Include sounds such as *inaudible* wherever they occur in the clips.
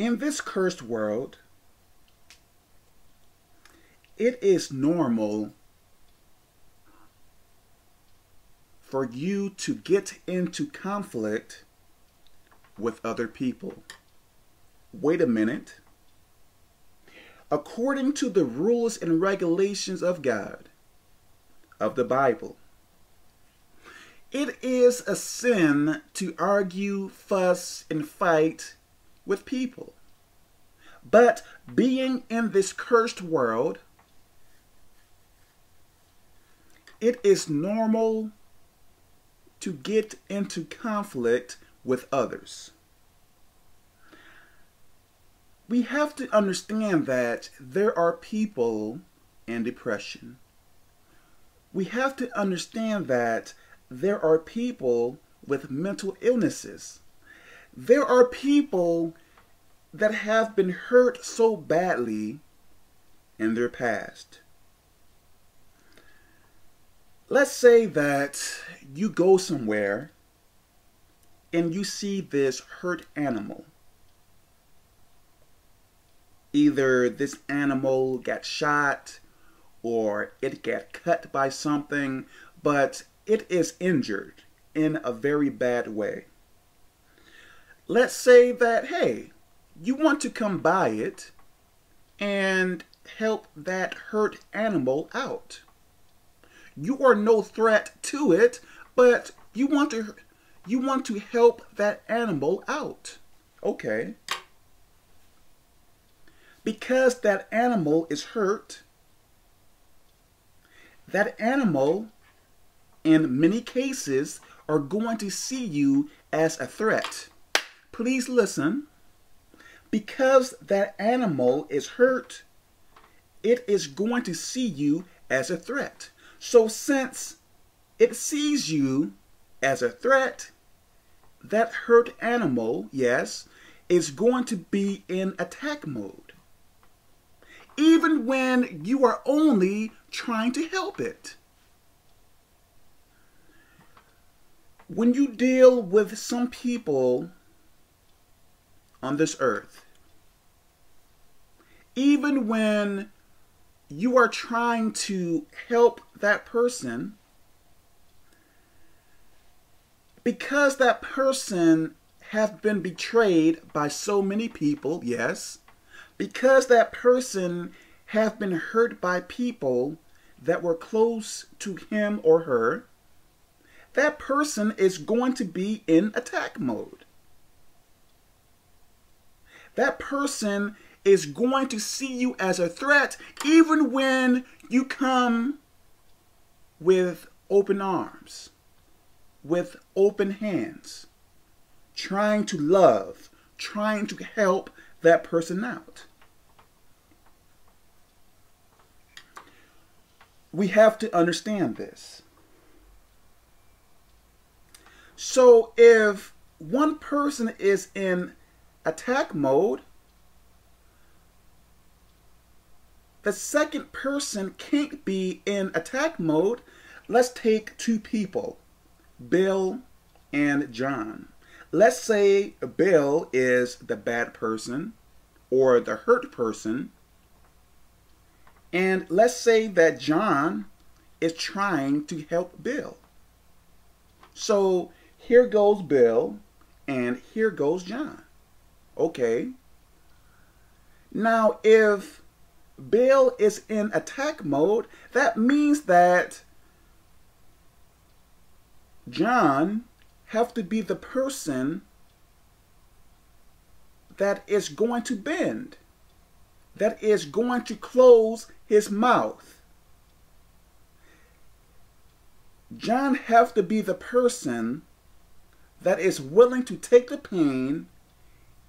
In this cursed world, it is normal for you to get into conflict with other people. Wait a minute. According to the rules and regulations of God, of the Bible, it is a sin to argue, fuss, and fight with people. But being in this cursed world, it is normal to get into conflict with others. We have to understand that there are people in depression. We have to understand that there are people with mental illnesses. There are people that have been hurt so badly in their past. Let's say that you go somewhere and you see this hurt animal. Either this animal got shot or it got cut by something, but it is injured in a very bad way. Let's say that, hey, you want to come by it and help that hurt animal out. You are no threat to it, but you want to you want to help that animal out. Okay. Because that animal is hurt, that animal in many cases are going to see you as a threat. Please listen. Because that animal is hurt, it is going to see you as a threat. So since it sees you as a threat, that hurt animal, yes, is going to be in attack mode. Even when you are only trying to help it. When you deal with some people on this earth, even when you are trying to help that person because that person have been betrayed by so many people, yes, because that person have been hurt by people that were close to him or her, that person is going to be in attack mode. That person is going to see you as a threat even when you come with open arms, with open hands, trying to love, trying to help that person out. We have to understand this. So if one person is in attack mode, the second person can't be in attack mode. Let's take two people, Bill and John. Let's say Bill is the bad person or the hurt person. And let's say that John is trying to help Bill. So here goes Bill and here goes John. Okay. Now, if Bill is in attack mode, that means that John have to be the person that is going to bend, that is going to close his mouth. John have to be the person that is willing to take the pain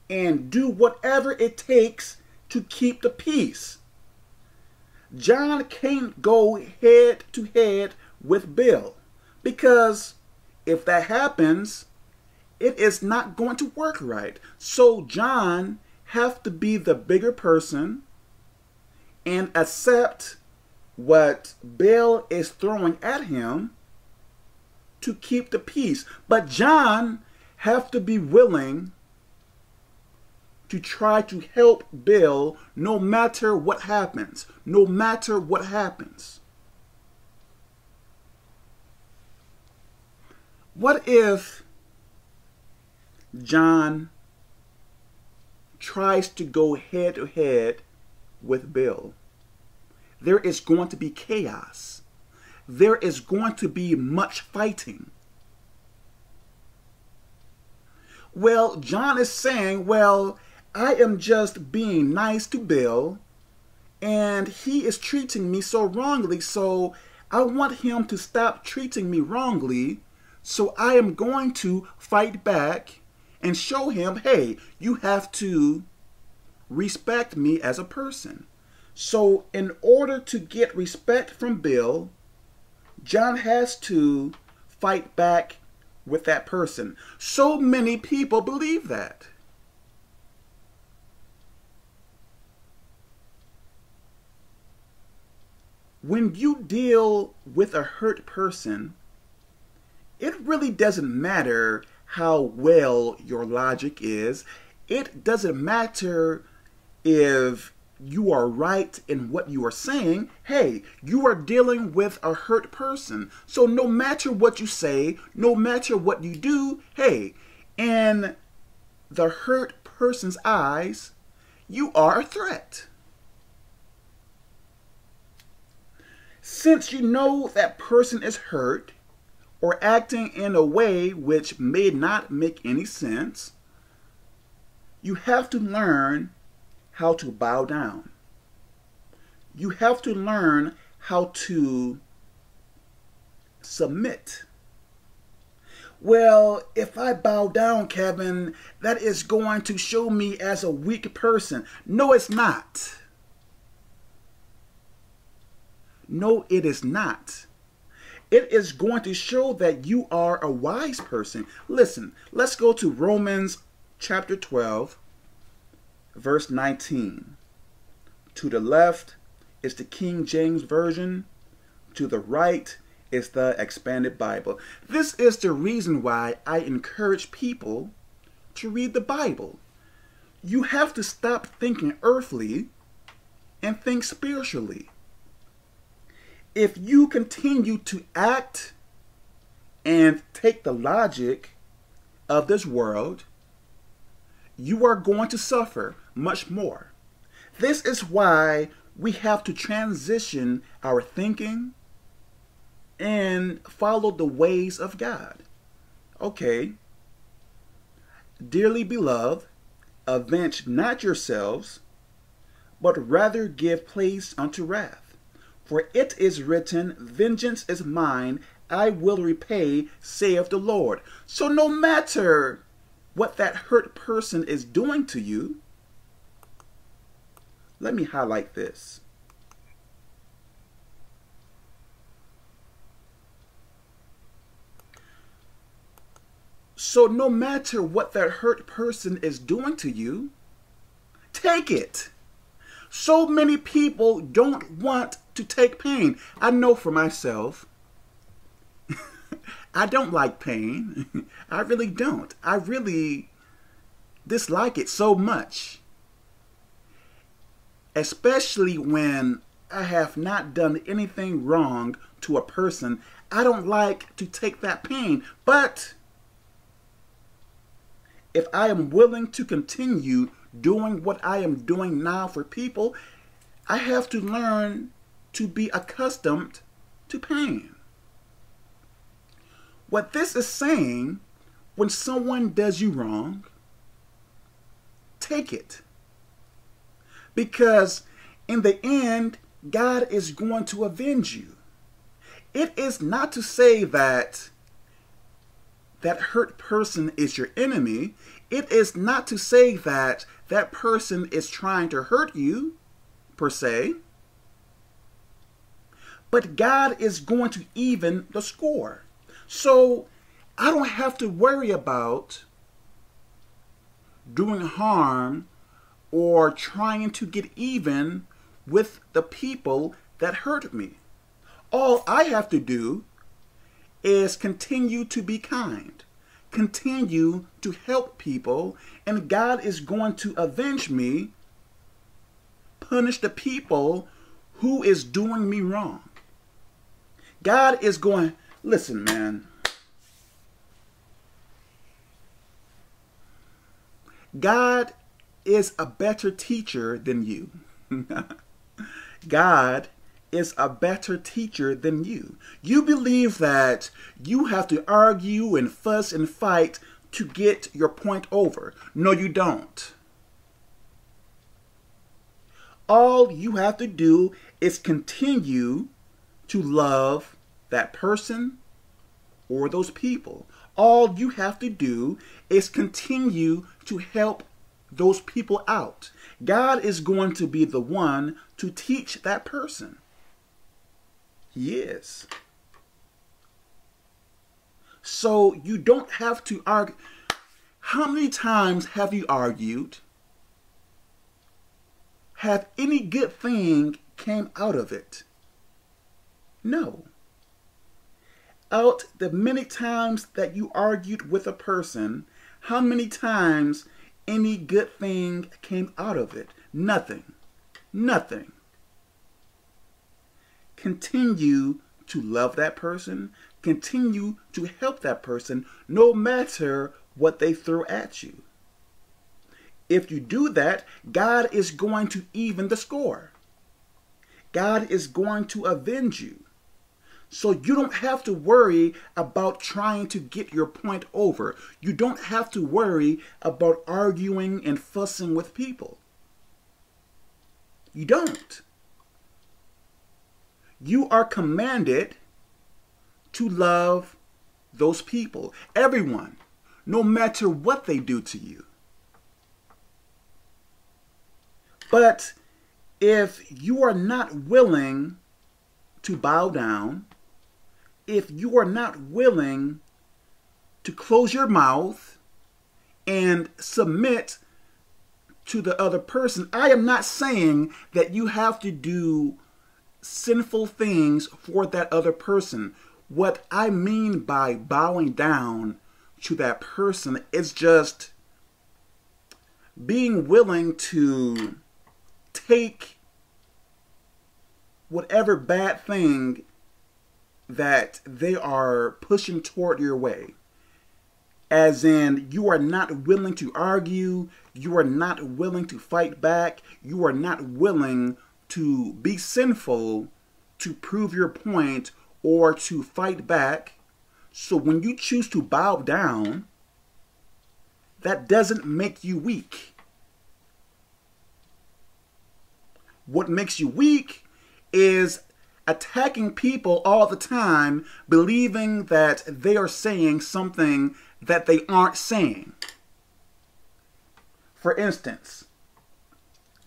and do whatever it takes to keep the peace. John can't go head to head with Bill because if that happens, it is not going to work right. So John have to be the bigger person and accept what Bill is throwing at him to keep the peace. But John have to be willing to try to help Bill no matter what happens. No matter what happens. What if John tries to go head to head with Bill? There is going to be chaos. There is going to be much fighting. Well, John is saying, well, I am just being nice to Bill, and he is treating me so wrongly, so I want him to stop treating me wrongly, so I am going to fight back and show him, hey, you have to respect me as a person. So, in order to get respect from Bill, John has to fight back with that person. So many people believe that. When you deal with a hurt person, it really doesn't matter how well your logic is. It doesn't matter if you are right in what you are saying, hey, you are dealing with a hurt person. So no matter what you say, no matter what you do, hey, in the hurt person's eyes, you are a threat. Since you know that person is hurt or acting in a way which may not make any sense, you have to learn how to bow down. You have to learn how to submit. Well, if I bow down, Kevin, that is going to show me as a weak person. No, it's not. No, it is not. It is going to show that you are a wise person. Listen, let's go to Romans chapter 12, verse 19. To the left is the King James Version, to the right is the Expanded Bible. This is the reason why I encourage people to read the Bible. You have to stop thinking earthly and think spiritually. If you continue to act and take the logic of this world, you are going to suffer much more. This is why we have to transition our thinking and follow the ways of God. Okay. Dearly beloved, avenge not yourselves, but rather give place unto wrath. For it is written, Vengeance is mine, I will repay, saith the Lord. So no matter what that hurt person is doing to you, let me highlight this. So no matter what that hurt person is doing to you, take it. So many people don't want to take pain. I know for myself. *laughs* I don't like pain. *laughs* I really don't. I really dislike it so much especially when I have not done anything wrong to a person. I don't like to take that pain. But if I am willing to continue doing what I am doing now for people, I have to learn to be accustomed to pain. What this is saying, when someone does you wrong, take it. Because in the end, God is going to avenge you. It is not to say that that hurt person is your enemy. It is not to say that that person is trying to hurt you, per se. But God is going to even the score. So I don't have to worry about doing harm or trying to get even with the people that hurt me. All I have to do is continue to be kind, continue to help people, and God is going to avenge me, punish the people who is doing me wrong. God is going, listen, man. God is a better teacher than you. *laughs* God is a better teacher than you. You believe that you have to argue and fuss and fight to get your point over. No, you don't. All you have to do is continue to love that person or those people. All you have to do is continue to help those people out. God is going to be the one to teach that person. He is. So you don't have to argue. How many times have you argued? Have any good thing came out of it? No. Out the many times that you argued with a person, how many times any good thing came out of it? Nothing. Nothing. Continue to love that person. Continue to help that person no matter what they throw at you. If you do that, God is going to even the score. God is going to avenge you. So you don't have to worry about trying to get your point over. You don't have to worry about arguing and fussing with people. You don't. You are commanded to love those people, everyone, no matter what they do to you. But if you are not willing to bow down, if you are not willing to close your mouth and submit to the other person, I am not saying that you have to do sinful things for that other person. What I mean by bowing down to that person is just being willing to take whatever bad thing that they are pushing toward your way. As in, you are not willing to argue, you are not willing to fight back, you are not willing to be sinful to prove your point or to fight back. So when you choose to bow down, that doesn't make you weak. What makes you weak is attacking people all the time, believing that they are saying something that they aren't saying. For instance,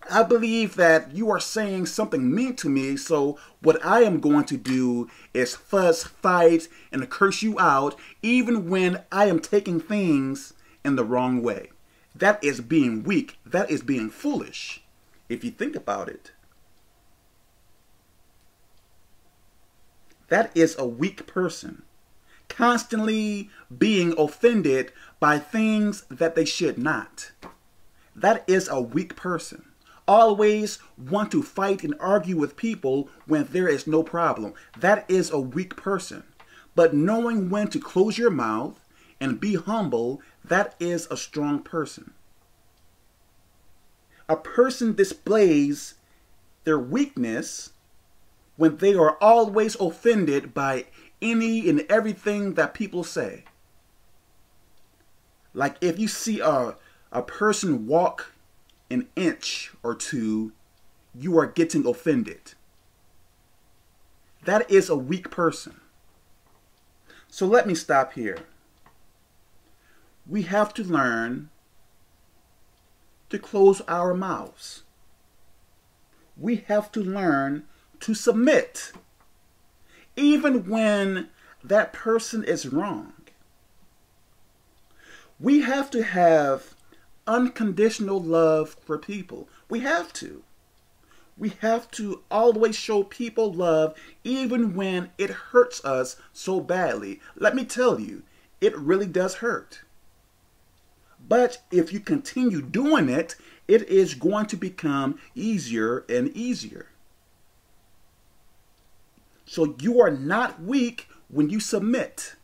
I believe that you are saying something mean to me, so what I am going to do is fuss, fight, and curse you out, even when I am taking things in the wrong way. That is being weak. That is being foolish, if you think about it. That is a weak person. Constantly being offended by things that they should not. That is a weak person. Always want to fight and argue with people when there is no problem. That is a weak person. But knowing when to close your mouth and be humble, that is a strong person. A person displays their weakness when they are always offended by any and everything that people say. Like if you see a, a person walk an inch or two, you are getting offended. That is a weak person. So let me stop here. We have to learn to close our mouths. We have to learn to submit, even when that person is wrong. We have to have unconditional love for people. We have to. We have to always show people love even when it hurts us so badly. Let me tell you, it really does hurt. But if you continue doing it, it is going to become easier and easier. So you are not weak when you submit.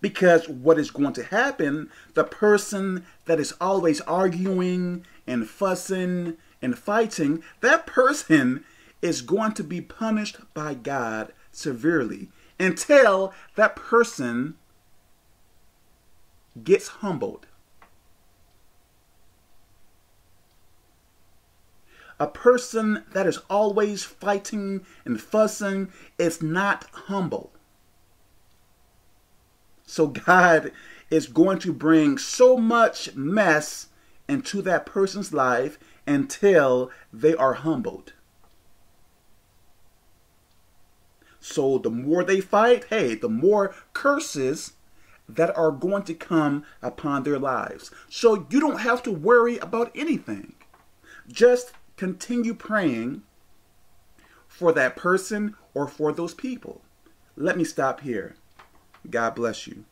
Because what is going to happen, the person that is always arguing and fussing and fighting, that person is going to be punished by God severely until that person gets humbled. A person that is always fighting and fussing is not humble. So God is going to bring so much mess into that person's life until they are humbled. So the more they fight, hey, the more curses that are going to come upon their lives. So you don't have to worry about anything. Just continue praying for that person or for those people. Let me stop here. God bless you.